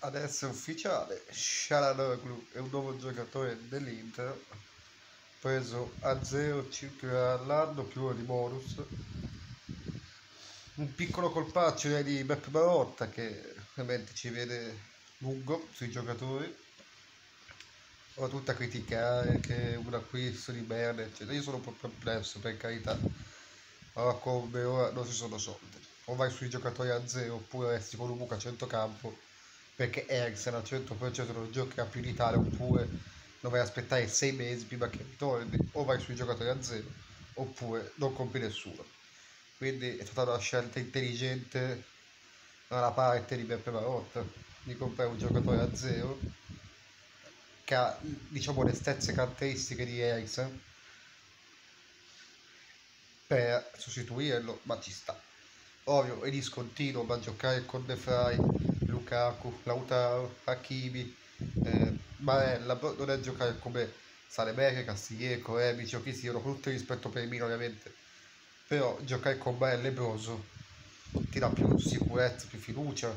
Adesso è ufficiale, Shalanoglu è un nuovo giocatore dell'Inter, preso a 0 circa all'anno più uno di bonus. Un piccolo colpaccio di Beppe Marotta che ovviamente ci vede lungo sui giocatori. Ho tutta a criticare che è un acquisto di merda, eccetera. Io sono un po' perplesso per carità. Ma come ora non ci sono soldi. O vai sui giocatori a zero oppure resti con un buco a centrocampo perché Eriksen al 100% non giocherà più in Italia oppure dovrai aspettare 6 mesi prima che ritorni o vai sui giocatori a zero oppure non compri nessuno. Quindi è stata una scelta intelligente dalla parte di Beppe Marotta di comprare un giocatore a zero che ha diciamo le stesse caratteristiche di Eriksen per sostituirlo ma ci sta. Ovvio è discontinuo ma giocare con De Frey Lukaku, Lautaro, Hakimi, eh, Barella, non è giocare come Salemere, Castiglieco, Rebic o chi siano, con tutto il rispetto per il Mino ovviamente, però giocare con Barella e Broso ti dà più sicurezza, più fiducia,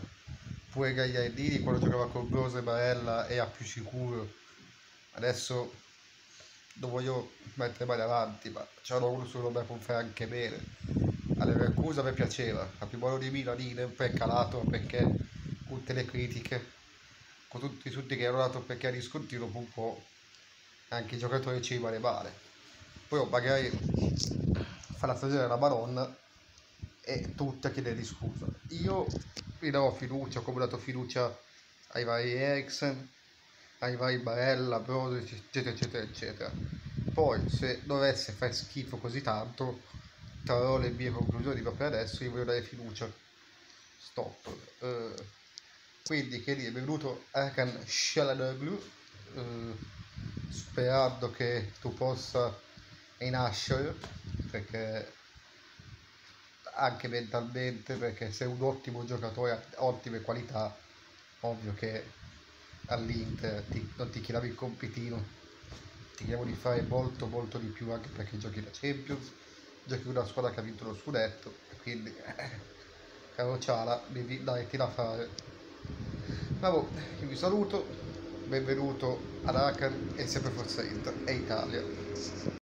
pure Gagliardini quando giocava con Broso e Barella era più sicuro, adesso non voglio mettere male avanti, ma c'era uno solo me può fare anche bene. Alle Vercusa a me piaceva, a più buono di Milan, è calato perché tutte le critiche, con tutti i tutti che hanno dato perché è discontinuo, un po' anche i giocatori ci rimane male. Poi magari fa la stagione della Madonna e tutta chiede scusa. Io vi do fiducia, come ho dato fiducia ai vari Eriksen, ai vari Barella, Brodo, eccetera, eccetera, eccetera. Poi, se dovesse fare schifo così tanto, trarrò le mie conclusioni proprio adesso, io voglio dare fiducia. Stop. Uh, quindi che dire, benvenuto Hakan Shalanoglu, eh, sperando che tu possa rinascere, perché anche mentalmente, perché sei un ottimo giocatore, ottime qualità, ovvio che all'Inter ti, non ti chiediamo il compitino, ti chiediamo di fare molto molto di più anche perché giochi la Champions, giochi una squadra che ha vinto lo scudetto, quindi caro Ciala, devi darti da fare. Vabbè, io vi saluto, benvenuto ad Hakan e sempre Forza Inter e Italia.